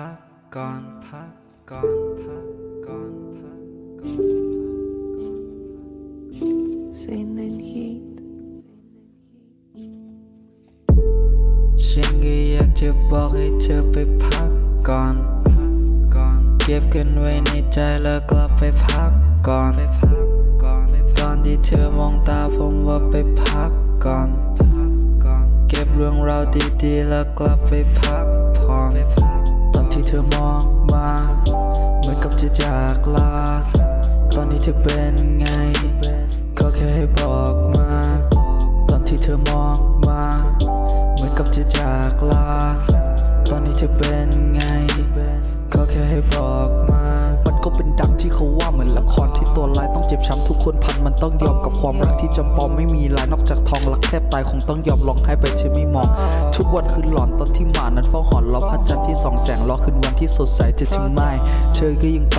พักก่อนพักก่อนพักก่อนพักก่อน Sin and heat ฉันก็อยากจะบอกให้เธอไปพักก่อนพักก่อนเก็บกันไว้ในใจแล้วกลับไปพักก่อนไปพักก่อนตอนที่เธอมองตาผมว่าไปพักก่อนพักก่อน เก็บเรื่องราวดีๆแล้วกลับไปพักผ่อนตอน ที่เธอมองมาเหมือนกับจะจากลา ตอนนี้เธอเป็นไง ก็แค่ให้บอกมา ตอนที่เธอมองมาเหมือนกับจะจากลา ตอนนี้เธอเป็นไง ก็แค่ให้บอกมา มันก็เป็นดังที่เขาว่าเหมือนละครที่ตัวร้ายต้องเจ็บช้ำทุกคนพันมันต้องยอมกับความรักที่จำปอมไม่มีลายนอกจากทองรักแทบตายคงต้องยอมร้องไห้ไปใช่ไม่มอง ทุกวันคืนหลอนตอนที่หมานั้นเฝ้าหอ ที่ส่องแสงรอคืนวันที่สดใสจะถึงไม่เธอก็ยังไป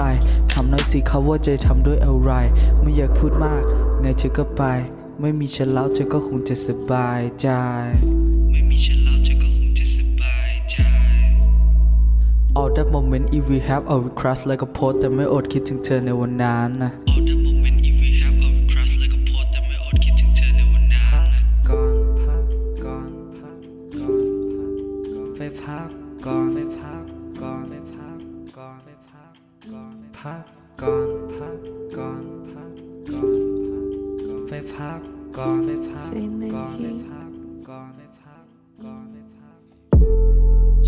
ทำน่อยสิเขาว่าใจทำด้วยอะไร ไม่อยากพูดมากไงเธอก็ไป ไม่มีฉันแล้วเธอก็คงจะสบายใจไม่มีฉันแล้วเธอก็คงจะสบายใจ All that moment if we have a crush like a post แต่ไม่อดคิดถึงเธอในวันนั้นนะ ก่อนไปพักก่อนไปพักก่อนไปพักก่อนไปพักก่อนพักก่อนพักก่อนพักก่อนไปพักก่อนไปพักก่อนไปพักก่อนไปพักก่อนไปพัก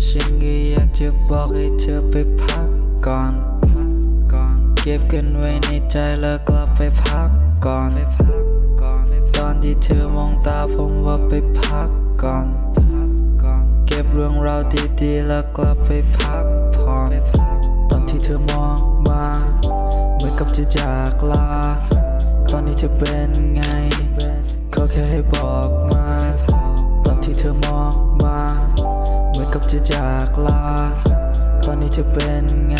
ฉันก็อยากจะบอกให้เธอไปพักก่อนพักก่อนเก็บกันไว้ในใจแล้วกลับไปพักก่อนไปพักก่อนตอนที่เธอมองตาผมว่าไปพักก่อนพัก บเรื่องราวดีๆ แล้วกลับไปพักผ่อนตอนที่เธอมองมาเหมือนกับจะจากลา ตอนนี้เธอเป็นไง ก็แค่ให้บอกมา ตอนที่เธอมองมาเหมือนกับจะจากลา ตอนนี้เธอเป็นไง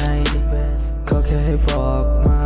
ก็แค่ให้บอกมา